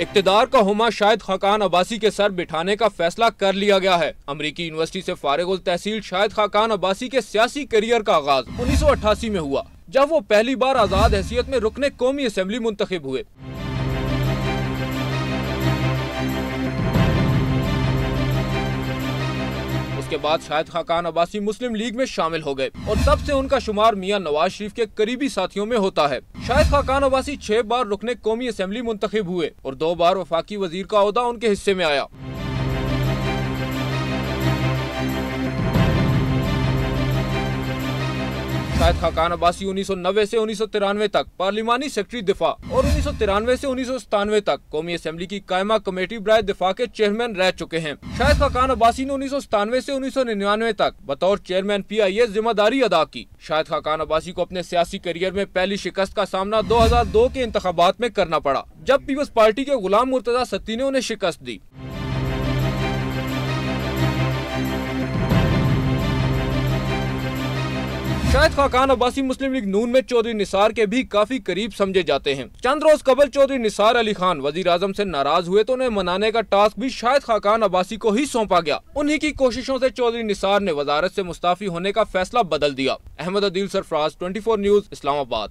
इकतदार का हुमा शायद खाकान अब्बासी के सर बिठाने का फैसला कर लिया गया है। अमरीकी यूनिवर्सिटी से फारिग तहसील शायद खाकान अब्बासी के सियासी करियर का आगाज़ उन्नीस सौ अठासी में हुआ, जब वो पहली बार आज़ाद हैसियत में रुकने कौमी असम्बली मुंतब हुए। उसके बाद शायद खाकान अब्बासी मुस्लिम लीग में शामिल हो गए और तब से उनका शुमार मियाँ नवाज़ शरीफ के करीबी साथियों में होता है। शायद खाकान अब्बासी छह बार रुकने कौमी असम्बली मुंतखब हुए और दो बार वफाकी वज़ीर का उनके हिस्से में आया। शायद खाकान अब्बासी उन्नीस सौ उन्नीस तक, पार्लिमानी सेक्रेटरी दिफा, और उन्नीस सौ उन्नीस तक, कौमी असम्बली की कायमा कमेटी बरए दिफा के चेयरमैन रह चुके हैं। शायद खाकान अब्बासी ने उन्नीस सौ उन्नीस तक बतौर चेयरमैन पी आई ए ज़िम्मेदारी अदा की। शायद खाकान अब्बासी को अपने सियासी करियर में पहली शिकस्त का सामना दो हज़ार दो के इंतबात में करना पड़ा, जब पीपल्स पार्टी के गुलाम मुर्तजा सत्ती ने उन्हें शिकस्त दी। शायद खाकान अब्बासी मुस्लिम लीग नून में चौधरी निसार के भी काफ़ी करीब समझे जाते हैं। चंद रोज कबल चौधरी निसार अली खान वज़ीर आज़म ऐसी नाराज़ हुए तो उन्हें मनाने का टास्क भी शायद खाकान अब्बासी को ही सौंपा गया। उन्हीं की कोशिशों ऐसी चौधरी निसार ने वजारत ऐसी मुस्ताफी होने का फैसला बदल दिया। Ahmed Adeel, Sarfaraz, twenty news, Islamabad.